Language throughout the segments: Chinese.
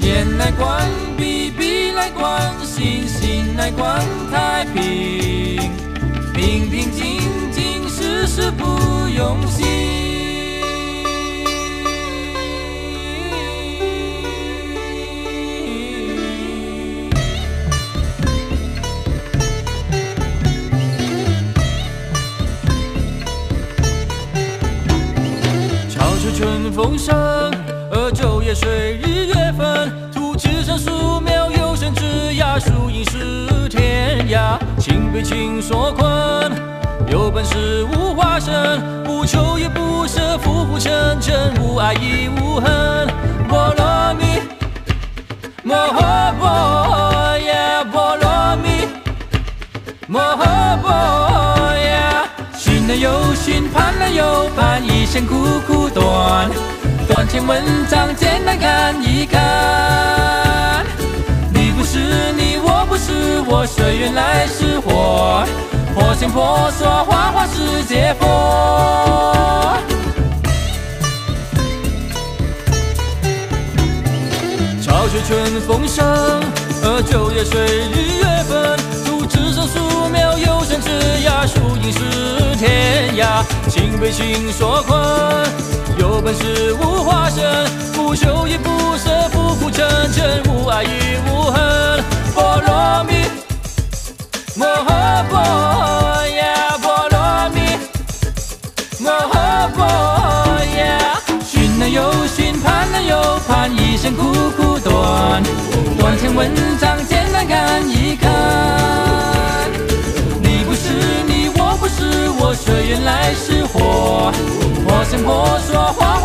眼来观比比来观心心。来观太平平平静静事事不用心。潮水春风生而昼夜水被情所困，有本事无化身，不求也不舍，浮浮沉沉，无爱亦无恨。波罗蜜，摩诃般若波罗蜜，摩诃般若。寻了又寻，盼了又盼，一生苦苦断。断前文章简单看一看。我，谁缘来是火？破线婆娑，花花世界佛。潮水春风生，而昼夜水日月分。土枝上树苗有生枝桠，树荫是天涯。情被情所困，有本事无化身，不修也不断前文章简单看一看。你不是你，我不是我，谁缘来是祸？破线婆娑，花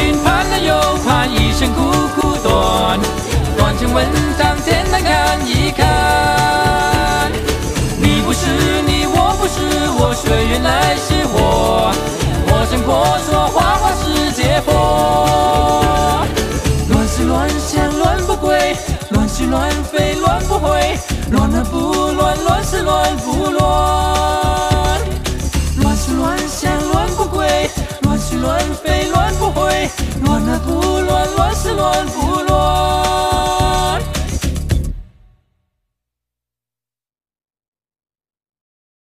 又寻，盼了又盼，一生苦苦断。断前文章简单看一看。你不是你，我不是我，谁原来是祸？破线婆娑，花花世界破。乱世乱想，乱不归；乱是乱飞，乱不回。乱了不乱，乱是乱不乱。那；不。乱了不乱，乱是乱不